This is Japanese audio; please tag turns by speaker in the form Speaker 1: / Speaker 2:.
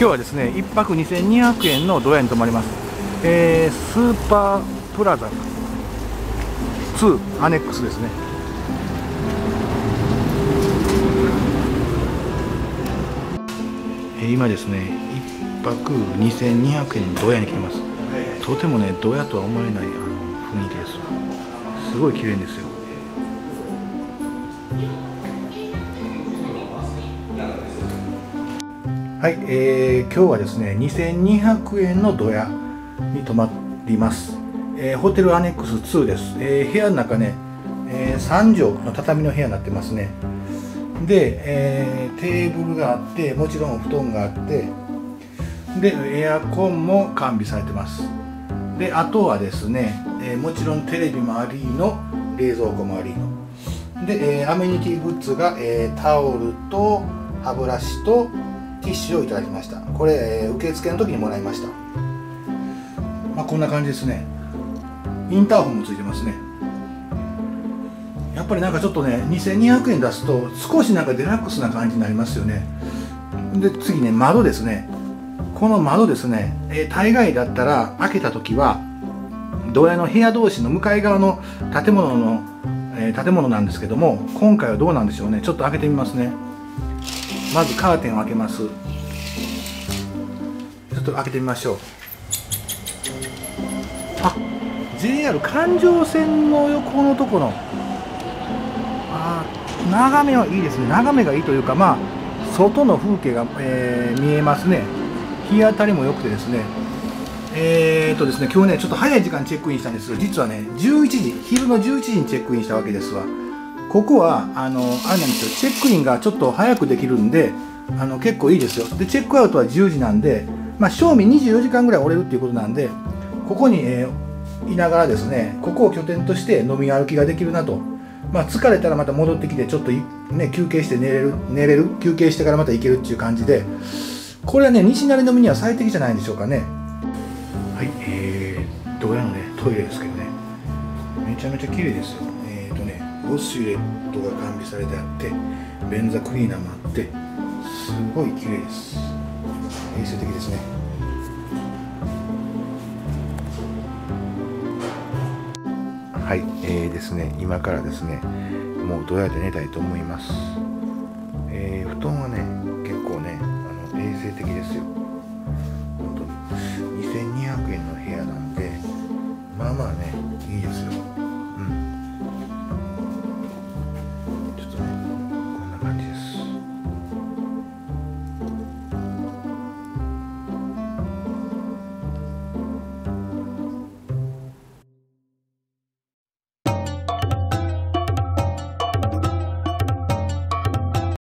Speaker 1: 今日はですね1泊2200円のドヤに泊まります、えー、スーパープラザ2アネックスですね。え、今ですね1泊2200円のドヤに来てます。とてもねドヤとは思えないあの雰囲気です。すごい綺麗ですよ。はい、えー、今日はですね2200円のドヤに泊まります、えー、ホテルアネックス2です、えー、部屋の中ね、えー、3畳の畳の部屋になってますね。で、えー、テーブルがあってもちろん布団があってでエアコンも完備されてます。であとはですね、え、もちろんテレビもありの冷蔵庫もありの。で、え、アメニティグッズが、え、タオルと歯ブラシとティッシュをいただきました。これ、えー、受付の時にもらいました。まあこんな感じですね。インターホンもついてますね。やっぱりなんかちょっとね2200円出すと少しなんかデラックスな感じになりますよね。で次ね窓ですね。この窓ですね、えー、大概だったら開けた時はドヤの部屋同士の向かい側の建物の、えー、建物なんですけども今回はどうなんでしょうね。ちょっと開けてみますね。まずカーテンを開けます。ちょっと開けてみましょう。あ JR 環状線の横のところあ眺めはいいですね。眺めがいいというかまあ外の風景が、えー、見えますね。日当たりも良くてですね。えー、っとですね今日ねちょっと早い時間チェックインしたんです。けど実はね11時昼の11時にチェックインしたわけですわ。ここはあのあれなんですよ。チェックインがちょっと早くできるんであの結構いいですよ。でチェックアウトは10時なんで、まあ、賞味24時間ぐらい折れるっていうことなんでここに、えー、いながらですねここを拠点として飲み歩きができるなと、まあ、疲れたらまた戻ってきてちょっと、ね、休憩して寝れる寝れる？休憩してからまた行けるっていう感じで。これはね西成飲みには最適じゃないんでしょうかね。はいえー、どうやらねトイレですけどね。めちゃめちゃ綺麗ですよ。ウォシュレットが完備されてあって便座クリーナーもあってすごい綺麗です。衛生的ですね。はい、えー、ですね今からですねもうどうやって寝たいと思います、